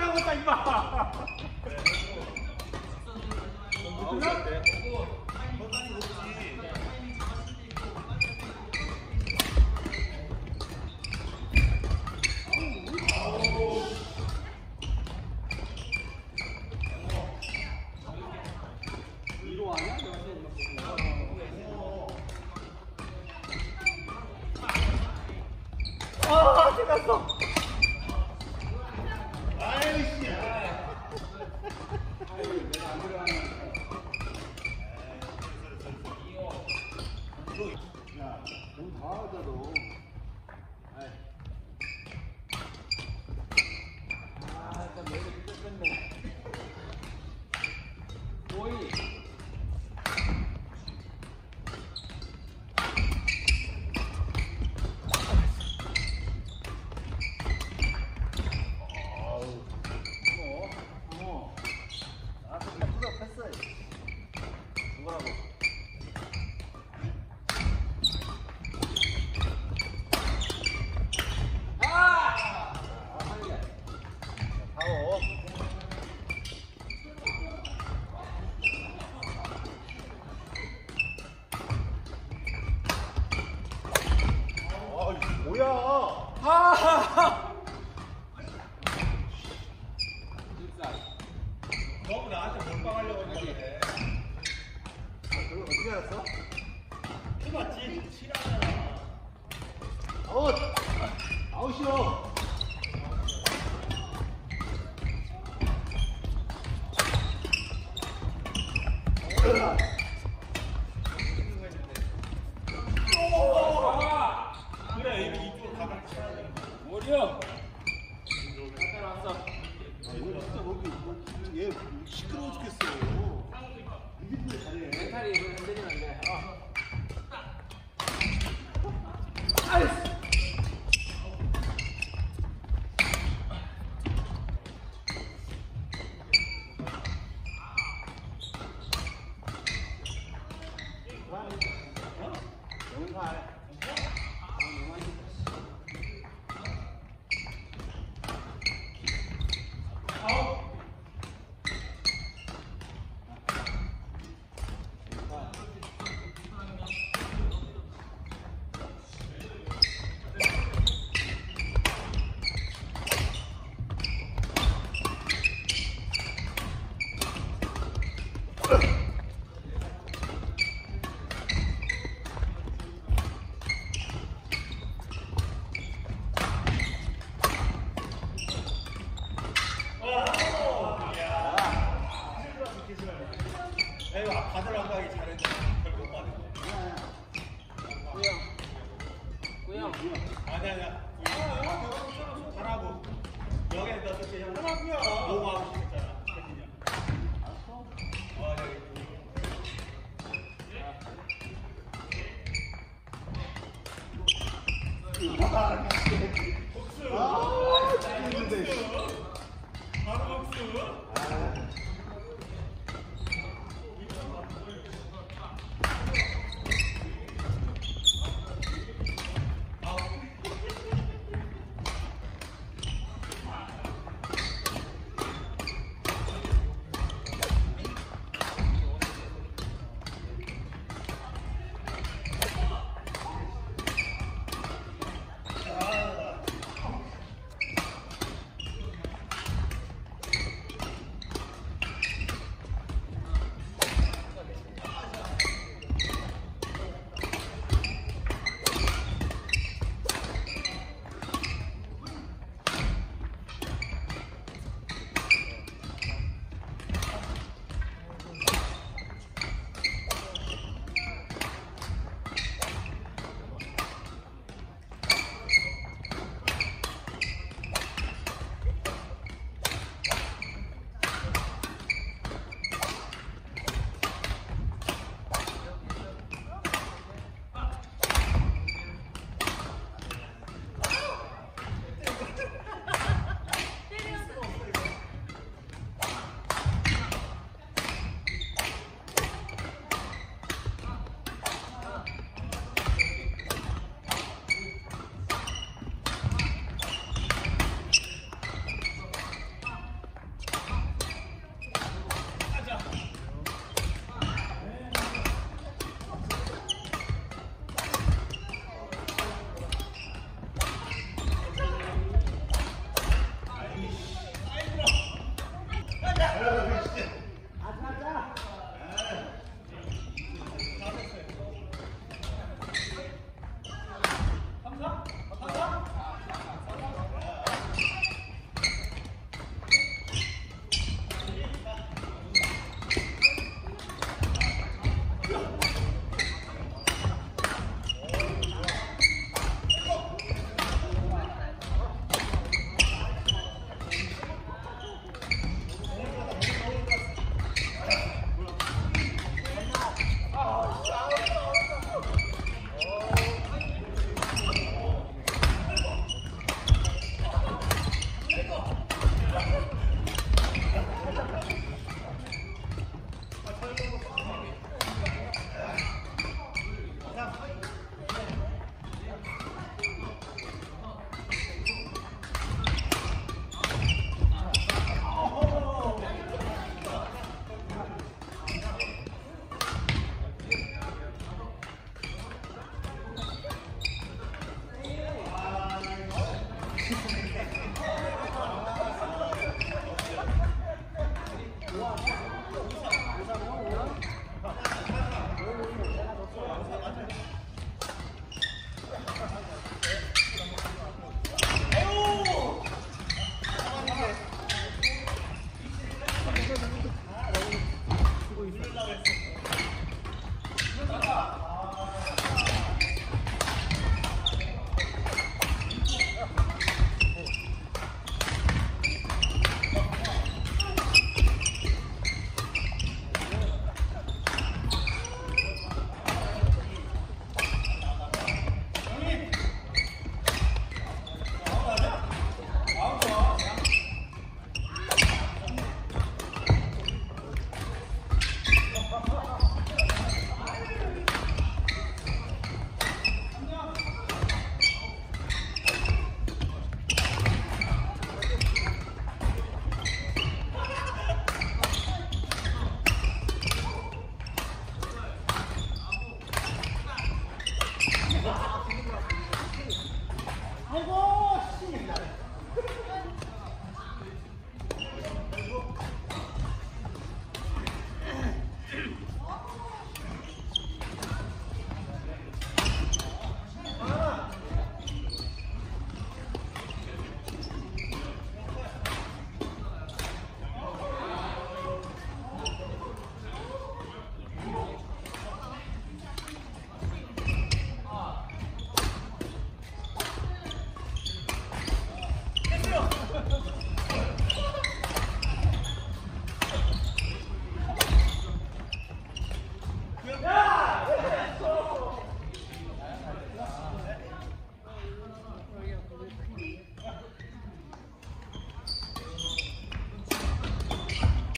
なこと今 아웃! 아 아니야, 아니야. 잘하고. 여기 넣었을 때 아, 여기.